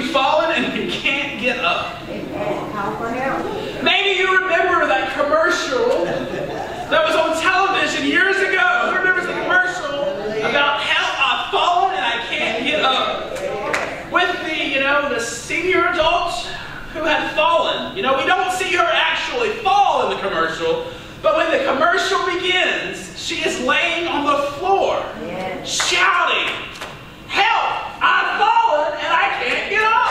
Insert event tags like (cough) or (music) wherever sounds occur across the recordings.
we've fallen and we can't get up? Maybe you remember that commercial that was on television years ago. Who remembers the commercial about how I've fallen and I can't get up? With the, you know, the senior adult who had fallen. You know, we don't see her actually fall in the commercial, but when the commercial begins, she is laying on the floor, shouting, Help! I've fallen and I can't get up!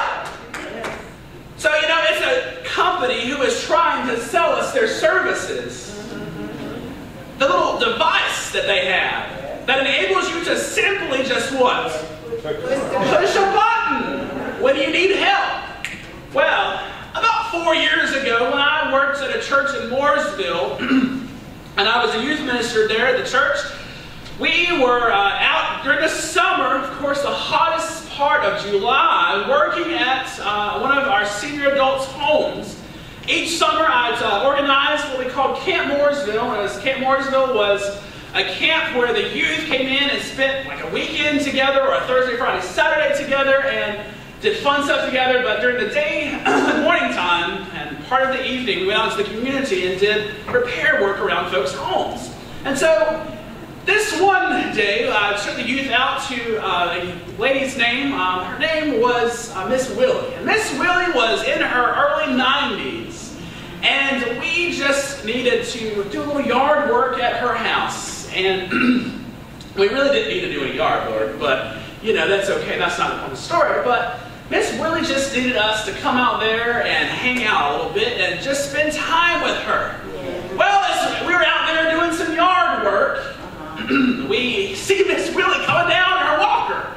So, you know, it's who is trying to sell us their services. The little device that they have that enables you to simply just what? Push a button when you need help. Well, about four years ago, when I worked at a church in Mooresville, (clears throat) and I was a youth minister there at the church, we were uh, out during the summer, of course, the hottest part of July, working at uh, one of our senior adults' homes. Each summer, I'd uh, organized what we called Camp Mooresville, as Camp Mooresville was a camp where the youth came in and spent like a weekend together, or a Thursday, Friday, Saturday together, and did fun stuff together, but during the day, (clears throat) morning time, and part of the evening, we went out to the community and did repair work around folks' homes. And so, this one day, I took the youth out to uh, a lady's name. Um, her name was uh, Miss Willie. And Miss Willie was in her early 90s. And we just needed to do a little yard work at her house. And (clears throat) we really didn't need to do any yard work, but you know, that's okay. That's not the story. But Miss Willie just needed us to come out there and hang out a little bit and just spend time with her. Well, as we were out there doing some yard work. We see Miss Willie coming down in her walker.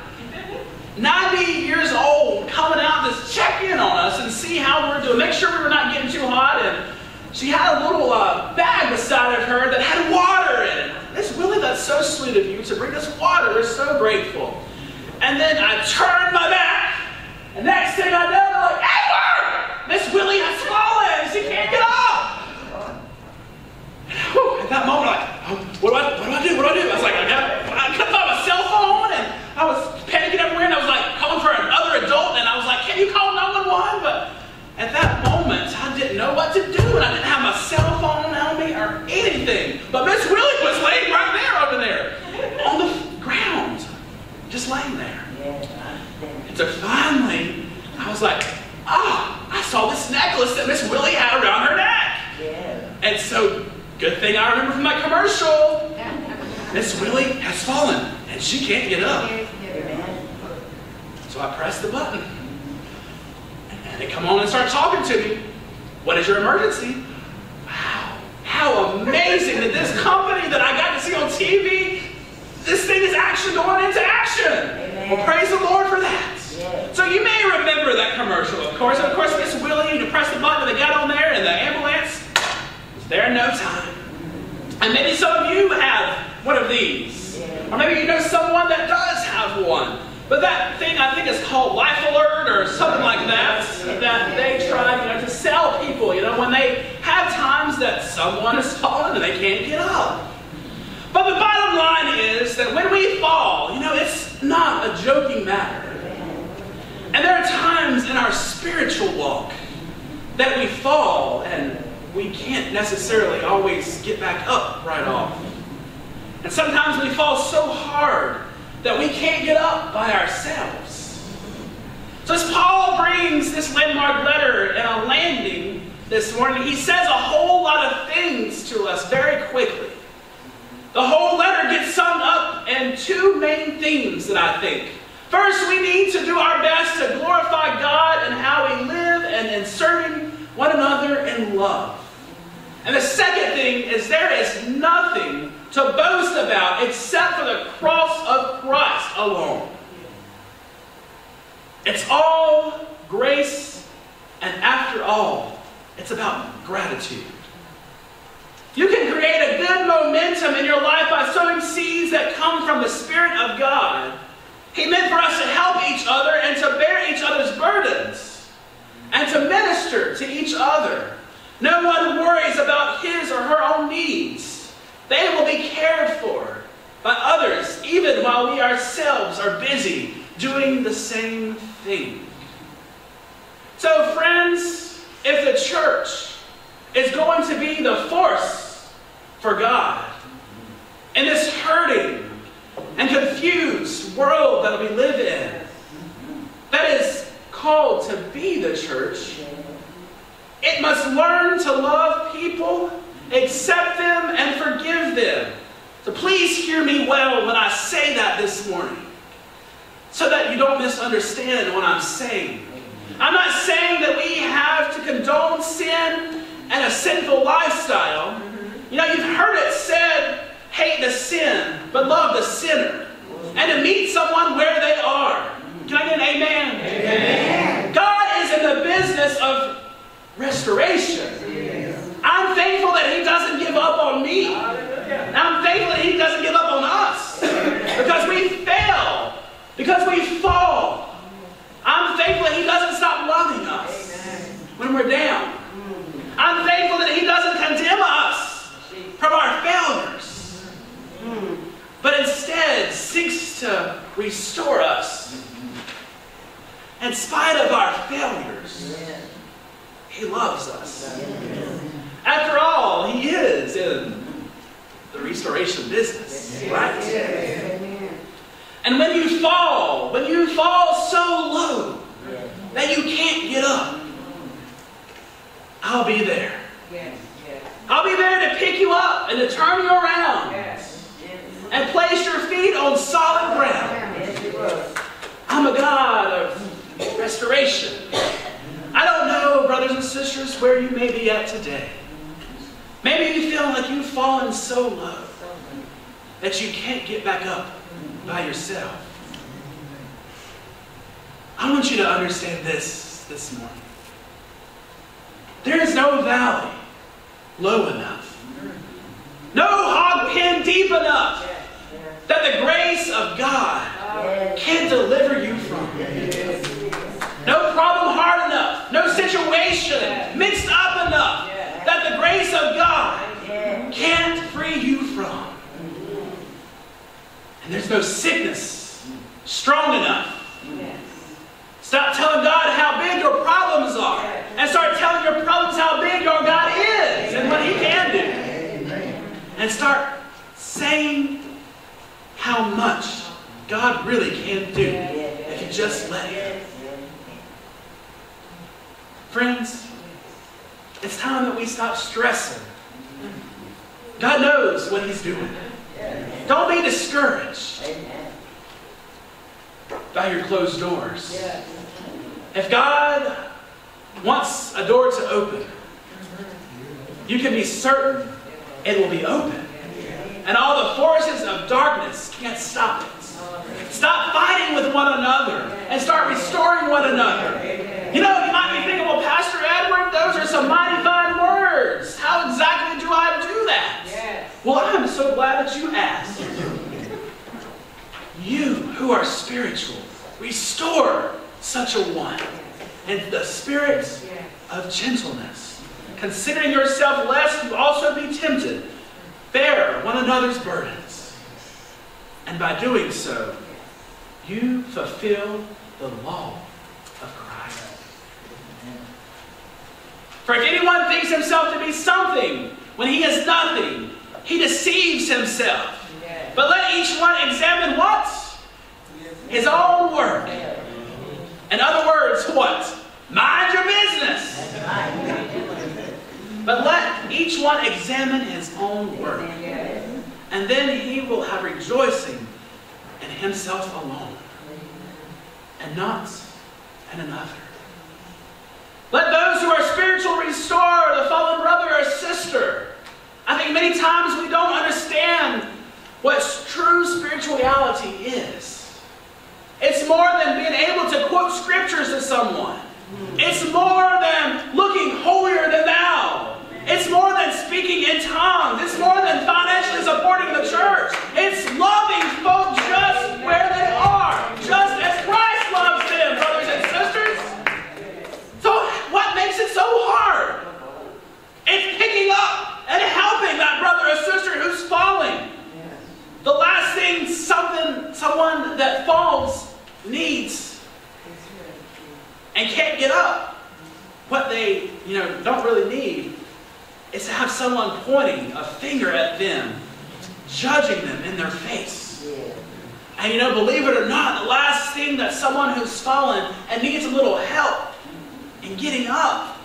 90 years old, coming out to check in on us and see how we're doing, make sure we were not getting too hot. And she had a little uh, bag beside of her that had water in it. Miss Willie, that's so sweet of you to bring us water. We're so grateful. And then I turned my back and next thing I know, they're like, Edward! Miss Willie has fallen. She can't get up. Whew, at that moment, like, oh, what do I, what do I do? What do I do? I was like, I got, I couldn't find my cell phone, and I was panicking everywhere, and I was like calling for another adult, and I was like, can you call 911? But at that moment, I didn't know what to do, and I didn't have my cell phone on me or anything. But Miss Willie was laying right there over there on the ground, just laying there. And so finally, I was like, ah, oh, I saw this necklace that Miss Willie had around her neck. Yeah. And so, good thing I remember from my commercial. Miss Willie has fallen and she can't get up. So I pressed the button. And they come on and start talking to me. What is your emergency? Wow. How amazing that this company that I got to see on TV, this thing is actually going into action. Well, praise the Lord for that. So you may remember that commercial, of course. And of course, Miss Willie, you press the button, and they got on there, and the ambulance was there in no time. And maybe some of you have one of these. Or maybe you know someone that does have one. But that thing I think is called Life Alert or something like that, that they try you know, to sell people, you know, when they have times that someone has fallen and they can't get up. But the bottom line is that when we fall, you know, it's not a joking matter. And there are times in our spiritual walk that we fall and we can't necessarily always get back up right off. And sometimes we fall so hard that we can't get up by ourselves. So as Paul brings this landmark letter and a landing this morning, he says a whole lot of things to us very quickly. The whole letter gets summed up in two main themes that I think First, we need to do our best to glorify God in how we live and in serving one another in love. And the second thing is there is nothing to boast about except for the cross of Christ alone. It's all grace, and after all, it's about gratitude. You can create a good momentum in your life by sowing seeds that come from the Spirit of God he meant for us to help each other and to bear each other's burdens and to minister to each other. No one worries about his or her own needs. They will be cared for by others, even while we ourselves are busy doing the same thing. So, friends, if the church is going to be the force for God in this hurting and confused world that we live in, that is called to be the church, it must learn to love people, accept them, and forgive them. So please hear me well when I say that this morning, so that you don't misunderstand what I'm saying. I'm not saying that we have to condone sin and a sinful lifestyle. You know, you've heard it said, hate the sin, but love the sinner. And to meet someone where they are. Can I get an amen? Amen. God is in the business of restoration. I'm thankful that He doesn't give up on me. I'm thankful that He doesn't give up on us. Because we fail. Because we fall. I'm thankful that He doesn't stop loving us when we're down. I'm thankful that He doesn't condemn us from our failures. But instead seeks to restore us. In spite of our failures, He loves us. After all, He is in the restoration business, right? And when you fall, when you fall so low that you can't get up, I'll be there. I'll be there to pick you up and to turn you around and place your feet on solid ground. I'm a God of restoration. I don't know, brothers and sisters, where you may be at today. Maybe you feel like you've fallen so low that you can't get back up by yourself. I want you to understand this this morning. There is no valley low enough, no hog pen deep enough that the grace of God can deliver you from. No problem hard enough, no situation mixed up enough that the grace of God can't free you from. And there's no sickness strong enough. Stop telling God how big your problems are and start telling your problems how big your God is and what He can do. And start saying how much God really can do if you just let Him. Friends, it's time that we stop stressing. God knows what He's doing. Don't be discouraged by your closed doors. If God wants a door to open, you can be certain it will be open. And all the forces of darkness can't stop it. Stop fighting with one another and start restoring one another. You know, you might be thinking, well, Pastor Edward, those are some mighty fine words. How exactly do I do that? Yes. Well, I'm so glad that you asked. You who are spiritual, restore such a one. And the spirit of gentleness, considering yourself lest you also be tempted, bear one another's burdens. And by doing so, you fulfill the law of Christ. For if anyone thinks himself to be something when he is nothing, he deceives himself. But let each one examine what? His own work. In other words, what? Mind your business. But let each one examine his own work. And then he will have rejoicing in himself alone. And not in another. Let those who are spiritual restore the fallen brother or sister. I think many times we don't understand what true spirituality is. It's more than being able to quote scriptures to someone. It's more than looking holier than thou. It's more than speaking in tongues. It's more than financially supporting the church. It's loving folk just where they are, just as Christ loves them, brothers and sisters. So what makes it so hard? It's picking up and helping that brother or sister who's falling. The last thing something someone that falls needs and can't get up, what they you know don't really need to have someone pointing a finger at them, judging them in their face. And you know, believe it or not, the last thing that someone who's fallen and needs a little help in getting up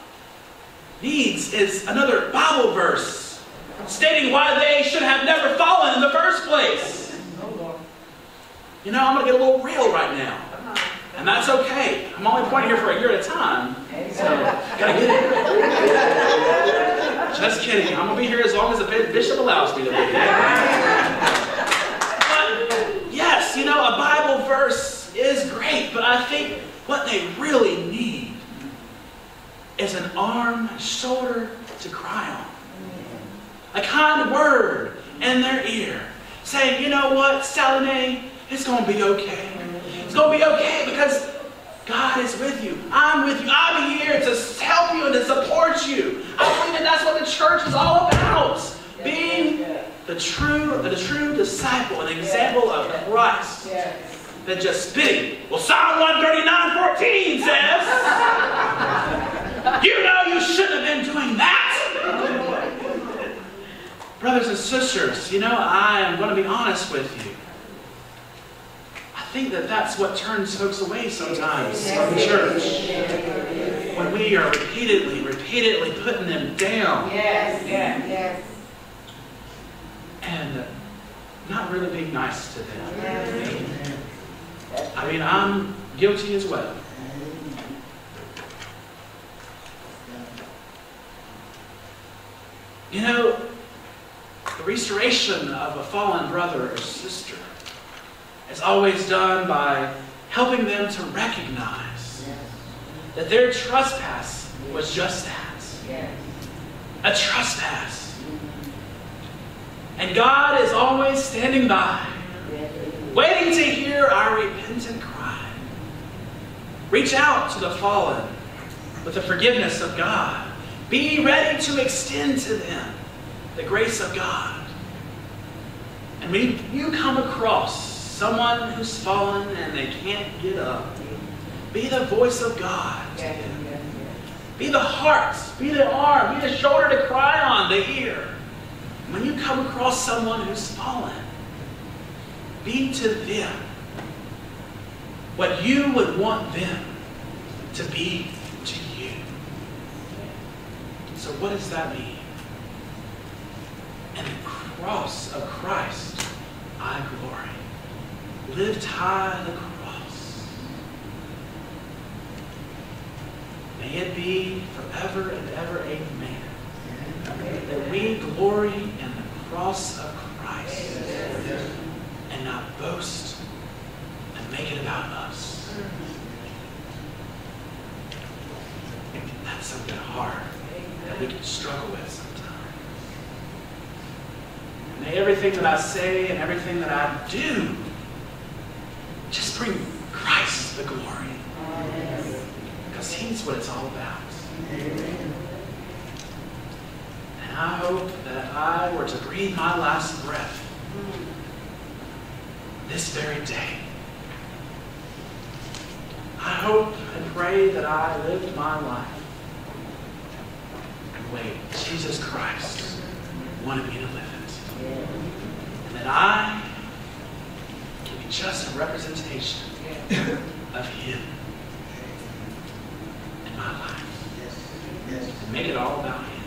needs is another Bible verse stating why they should have never fallen in the first place. You know, I'm going to get a little real right now. And that's okay. I'm only pointing here for a year at a time. So, gotta get it. Just kidding. I'm going to be here as long as the bishop allows me to be. But, yes, you know, a Bible verse is great, but I think what they really need is an arm, shoulder to cry on. A kind word in their ear saying, you know what, Sally it's going to be okay. It's going to be okay because God is with you. I'm with you. I'm here to help you and to support you. I believe that that's what the church is all about. Being the true, the true disciple, an example of Christ. Than just spitting. Well, Psalm 139, 14 says, you know you shouldn't have been doing that. Brothers and sisters, you know, I am going to be honest with you think that that's what turns folks away sometimes from church. When we are repeatedly, repeatedly putting them down. Yes, yes, yes. And not really being nice to them. I mean, I'm guilty as well. You know, the restoration of a fallen brother or sister is always done by helping them to recognize that their trespass was just that yes. a trespass. And God is always standing by, waiting to hear our repentant cry. Reach out to the fallen with the forgiveness of God. Be ready to extend to them the grace of God. And when you come across someone who's fallen and they can't get up. Be the voice of God to them. Be the heart, be the arm, be the shoulder to cry on, the ear. When you come across someone who's fallen, be to them what you would want them to be to you. So, what does that mean? And the cross of Christ, I glory lived high the cross. May it be forever and ever, amen. That we glory in the cross of Christ and not boast and make it about us. That's something hard that we can struggle with sometimes. May everything that I say and everything that I do just bring Christ the glory. Because He's what it's all about. And I hope that I were to breathe my last breath this very day, I hope and pray that I lived my life the way Jesus Christ wanted me to live it. And that I just a representation of Him (laughs) in my life. And make it all about Him.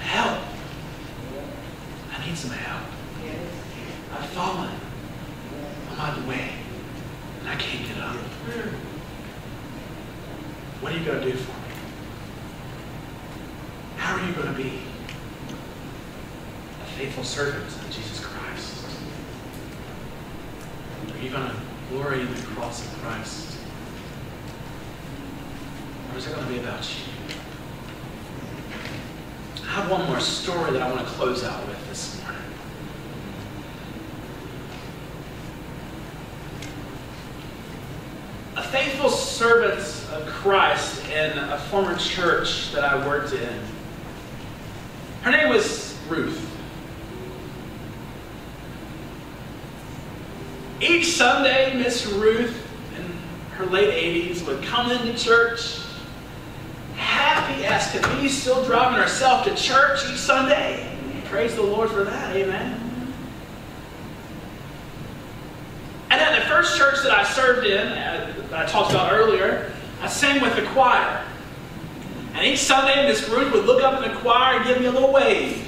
Help. I need some help. I've fallen I'm on the way and I can't get up. What are you going to do for me? How are you going to be a faithful servant of Jesus Christ? Are you going to glory in the cross of Christ? Or is it going to be about you? I have one more story that I want to close out with this morning. A faithful servant of Christ in a former church that I worked in. Her name was Ruth. Each Sunday, Miss Ruth and her late 80s would come into church, happy as could be, still driving herself to church each Sunday. Praise the Lord for that. Amen. And at the first church that I served in, uh, that I talked about earlier, I sang with the choir. And each Sunday, Miss Ruth would look up in the choir and give me a little wave.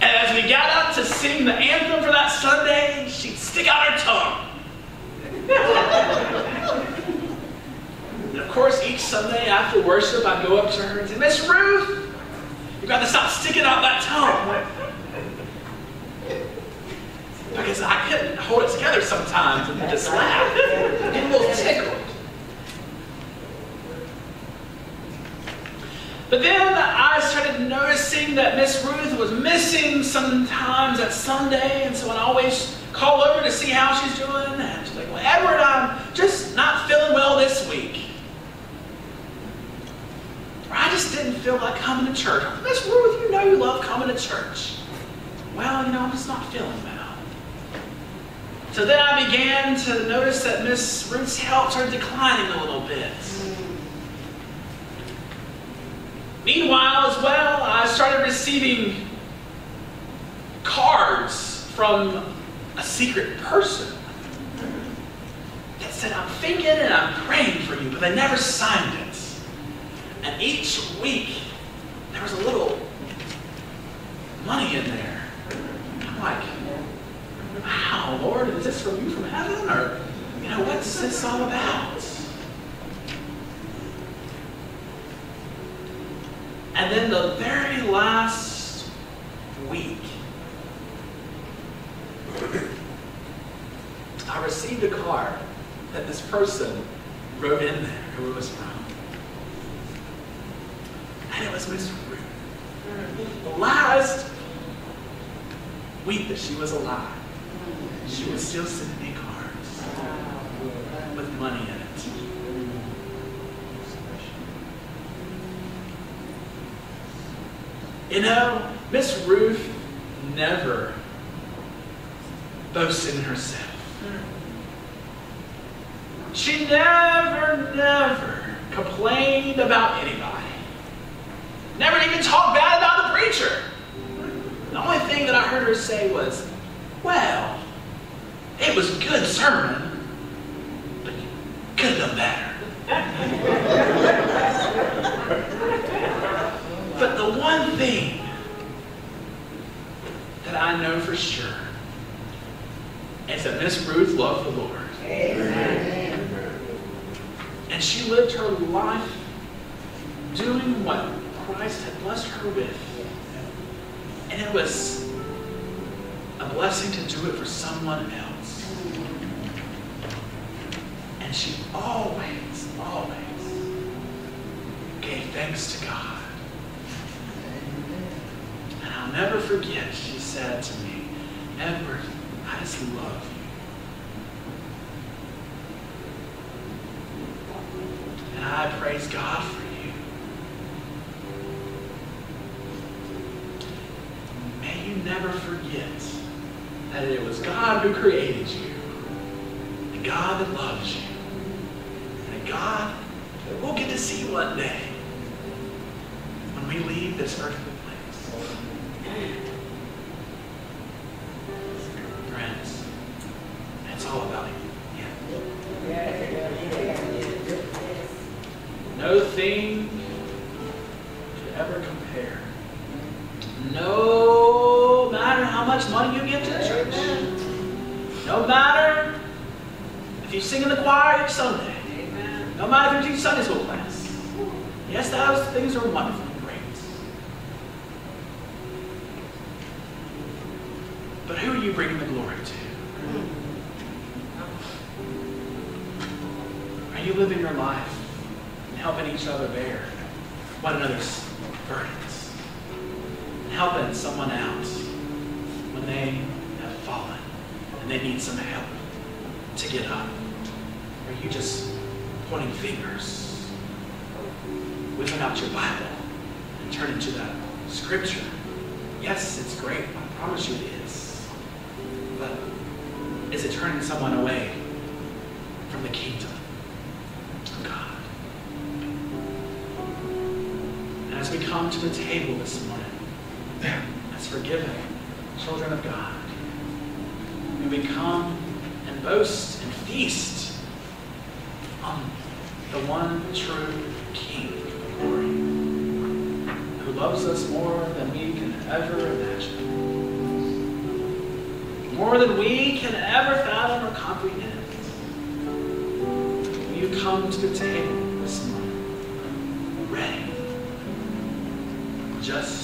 And as we got up to sing the anthem for that Sunday, she'd stick out her tongue. and of course, each Sunday after worship, I'd go up to her and say, Miss Ruth, you've got to stop sticking out that tongue. Because I couldn't hold it together sometimes and just laugh. Get a little tickled. But then I started noticing that Miss Ruth was missing sometimes at Sunday, and so I'd always call over to see how she's doing. And she's like, Well, Edward, I'm just not feeling well this week. Or I just didn't feel like coming to church. Miss Ruth, you know you love coming to church. Well, you know, I'm just not feeling well. So then I began to notice that Miss Ruth's health started declining a little bit. Meanwhile, as well, I started receiving cards from a secret person that said, I'm thinking and I'm praying for you, but they never signed it. And each week, there was a little money in there. I'm like, wow, Lord, is this from you from heaven? Or, you know, what's this all about? And then the very last week, I received a card that this person wrote in there who it was from. Miss Ruth. The last week that she was alive, she was still sending me cards with money in it. You know, Miss Ruth never boasted in herself. She never, never complained about anybody. Never even talked bad about the preacher. The only thing that I heard her say was, well, it was a good sermon, but you could have done better. but the one thing that I know for sure is that Miss Ruth loved the Lord. Amen. And she lived her life doing what Christ had blessed her with. And it was a blessing to do it for someone else. And she always, always gave thanks to God. And I'll never forget, she said to me, Edward, I just love you. And I praise God for you. May you never forget that it was God who created you, a God that loves you, burdens? Helping someone out when they have fallen and they need some help to get up? Are you just pointing fingers, whipping out your Bible and turning to that scripture? Yes, it's great. I promise you it is. But is it turning someone away from the kingdom come to the table this morning, as forgiven children of God, may we come and boast and feast on the one true King of glory, who loves us more than we can ever imagine, more than we can ever fathom or comprehend. You come to the table just